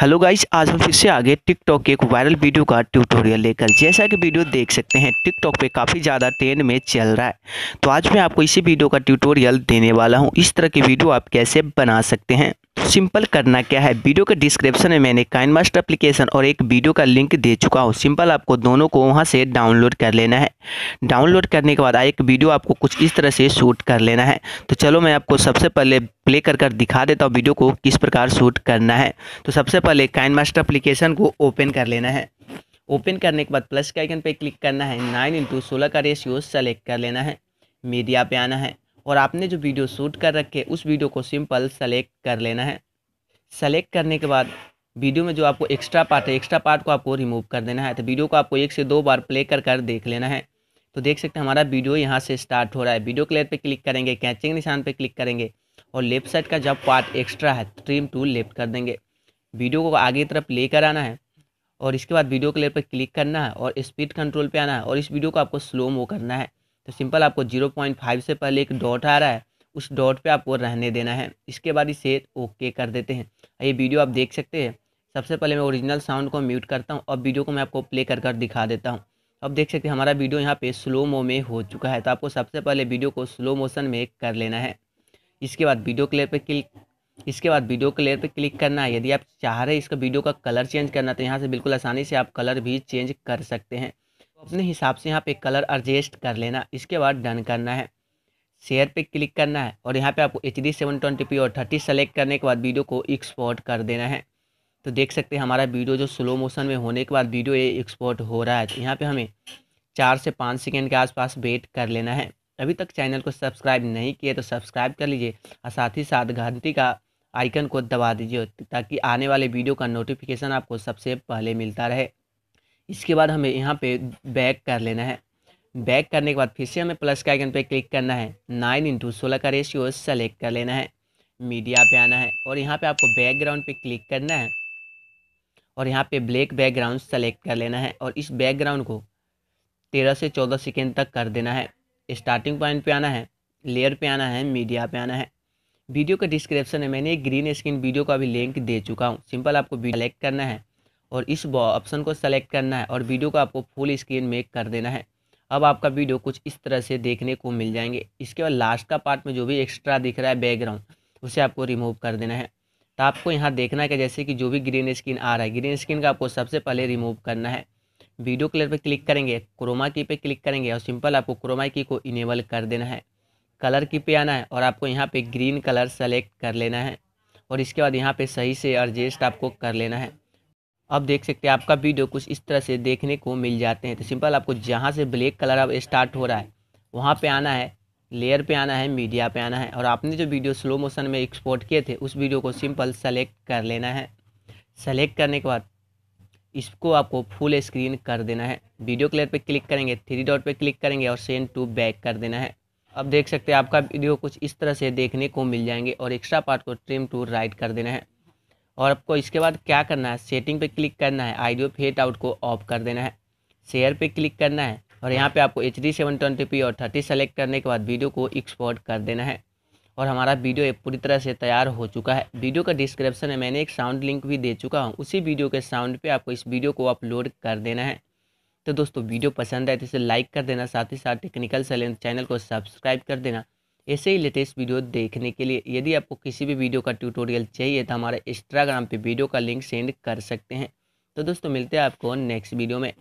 Hello guys, आज हम फिर से आगे टिकटॉक के एक वायरल वीडियो का ट्यूटोरियल लेकर। जैसा कि वीडियो देख सकते हैं, टिकटॉक पे काफ़ी ज़्यादा ट्रेंड में चल रहा है। तो आज मैं आपको इसी वीडियो का ट्यूटोरियल देने वाला हूँ। इस तरह की वीडियो आप कैसे बना सकते हैं? सिंपल करना क्या है? वीडियो के डिस्क्रिप्शन में मैंने काइन मास्टर एप्लीकेशन और एक वीडियो का लिंक दे चुका हूँ। सिंपल आपको दोनों को वहाँ से डाउनलोड कर लेना है। डाउनलोड करने के बाद एक वीडियो आपको कुछ इस तरह से शूट कर लेना है। तो चलो मैं आपको सबसे पहले प्ले कर कर दिखा देता हूँ वीडियो को किस प्रकार शूट करना है। तो सबसे पहले काइन मास्टर अप्लीकेशन को ओपन कर लेना है। ओपन करने के बाद प्लस के आइकन पर क्लिक करना है। नाइन इंटू सोलह का रेशियो सेलेक्ट कर लेना है। मीडिया पे आना है। और आपने जो वीडियो शूट कर रखे उस वीडियो को सिंपल सेलेक्ट कर लेना है। सेलेक्ट करने के बाद वीडियो में जो आपको एक्स्ट्रा पार्ट है, एक्स्ट्रा पार्ट को आपको रिमूव कर देना है। तो वीडियो को आपको एक से दो बार प्ले कर कर देख लेना है। तो देख सकते हैं हमारा वीडियो यहाँ से स्टार्ट हो रहा है। वीडियो क्लियर पे क्लिक करेंगे, कैचिंग निशान पे क्लिक करेंगे और लेफ़्ट साइड का जब पार्ट एक्स्ट्रा है, ट्रिम टू लेफ़्ट कर देंगे। वीडियो को आगे तरफ़ लेकर आना है और इसके बाद वीडियो क्लियर पर क्लिक करना है और स्पीड कंट्रोल पे आना है और इस वीडियो को आपको स्लो मो करना है। तो सिंपल आपको ज़ीरो पॉइंट फाइव से पहले एक डॉट आ रहा है, उस डॉट पे आपको रहने देना है। इसके बाद इसे ओके कर देते हैं। ये वीडियो आप देख सकते हैं। सबसे पहले मैं ओरिजिनल साउंड को म्यूट करता हूँ। और वीडियो को मैं आपको प्ले कर कर दिखा देता हूँ। अब देख सकते हैं, हमारा वीडियो यहाँ पे स्लो मो में हो चुका है। तो आपको सबसे पहले वीडियो को स्लो मोशन में कर लेना है। इसके बाद वीडियो क्लियर पे क्लिक, इसके बाद वीडियो क्लियर पे क्लिक करना है। यदि आप चाह रहे इसका वीडियो का कलर चेंज करना तो यहाँ से बिल्कुल आसानी से आप कलर भी चेंज कर सकते हैं। अपने हिसाब से यहाँ पे कलर एडजस्ट कर लेना। इसके बाद डन करना है। शेयर पे क्लिक करना है और यहाँ पे आपको H D seven twenty P और थर्टी सेलेक्ट करने के बाद वीडियो को एक्सपोर्ट कर देना है। तो देख सकते हैं हमारा वीडियो जो स्लो मोशन में होने के बाद वीडियो ये एक्सपोर्ट हो रहा है। तो यहाँ पर हमें चार से पाँच सेकेंड के आसपास वेट कर लेना है। अभी तक चैनल को सब्सक्राइब नहीं किए तो सब्सक्राइब कर लीजिए और साथ ही साथ घंटी का आइकन को दबा दीजिए ताकि आने वाले वीडियो का नोटिफिकेशन आपको सबसे पहले मिलता रहे। इसके बाद हमें यहाँ पे बैक कर लेना है। बैक करने के बाद फिर से हमें प्लस के आइकन पे क्लिक करना है। नाइन इंटू सोलह का रेशियो सेलेक्ट कर लेना है। मीडिया पे आना है और यहाँ पे आपको बैकग्राउंड पे क्लिक करना है। और यहाँ पे ब्लैक बैकग्राउंड सेलेक्ट कर लेना है और इस बैकग्राउंड को तेरह से चौदह सेकेंड तक कर देना है। स्टार्टिंग पॉइंट पे आना है लेयर पे आना है मीडिया पे आना है। वीडियो का डिस्क्रिप्शन में मैंने एक ग्रीन स्क्रीन वीडियो का भी लिंक दे चुका हूँ। सिंपल आपको सेलेक्ट करना है। और इस ऑप्शन को सेलेक्ट करना है और वीडियो को आपको फुल स्क्रीन में कर देना है। अब आपका वीडियो कुछ इस तरह से देखने को मिल जाएँगे। इसके बाद लास्ट का पार्ट में जो भी एक्स्ट्रा दिख रहा है बैकग्राउंड उसे आपको रिमूव कर देना है। तो आपको यहाँ देखना है कि जैसे कि जो भी ग्रीन स्क्रीन आ रहा है ग्रीन स्क्रीन का आपको सबसे पहले रिमूव करना है। वीडियो क्लियर पर क्लिक करेंगे क्रोमा की पे क्लिक करेंगे और सिंपल आपको क्रोमा की को इनेबल कर देना है। कलर की पे आना है और आपको यहाँ पे ग्रीन कलर सेलेक्ट कर लेना है। और इसके बाद यहाँ पे सही से एडजस्ट आपको कर लेना है। अब देख सकते हैं, आपका वीडियो कुछ इस तरह से देखने को मिल जाते हैं। तो सिंपल, आपको जहाँ से ब्लैक कलर अब स्टार्ट हो रहा है, वहाँ पे आना है, लेयर पे आना है, मीडिया पे आना है। और आपने जो वीडियो स्लो मोशन में एक्सपोर्ट किए थे, उस वीडियो को सिंपल सेलेक्ट कर लेना है। सेलेक्ट करने के बाद इसको आपको फुल स्क्रीन कर देना है। वीडियो क्लियर पे क्लिक करेंगे थ्री डॉट पे क्लिक करेंगे और सेंड टू बैक कर देना है। अब देख सकते हैं, आपका वीडियो कुछ इस तरह से देखने को मिल जाएँगे और एक्स्ट्रा पार्ट को ट्रिम टू राइट कर देना है। और आपको इसके बाद क्या करना है? सेटिंग पे क्लिक करना है। आइडियो फेट आउट को ऑफ़ कर देना है। शेयर पे क्लिक करना है। और यहाँ पे आपको H D seven twenty P और थर्टी सेलेक्ट करने के बाद वीडियो को एक्सपोर्ट कर देना है। और हमारा वीडियो पूरी तरह से तैयार हो चुका है। वीडियो का डिस्क्रिप्शन में मैंने एक साउंड लिंक भी दे चुका हूँ। उसी वीडियो के साउंड पे आपको इस वीडियो को अपलोड कर देना है। तो दोस्तों वीडियो पसंद आए तो इसे लाइक कर देना। साथ ही साथ टेक्निकल सैलेंट चैनल को सब्सक्राइब कर देना। ऐसे ही लेटेस्ट वीडियो देखने के लिए यदि आपको किसी भी वीडियो का ट्यूटोरियल चाहिए तो हमारे इंस्टाग्राम पे वीडियो का लिंक सेंड कर सकते हैं। तो दोस्तों मिलते हैं आपको नेक्स्ट वीडियो में।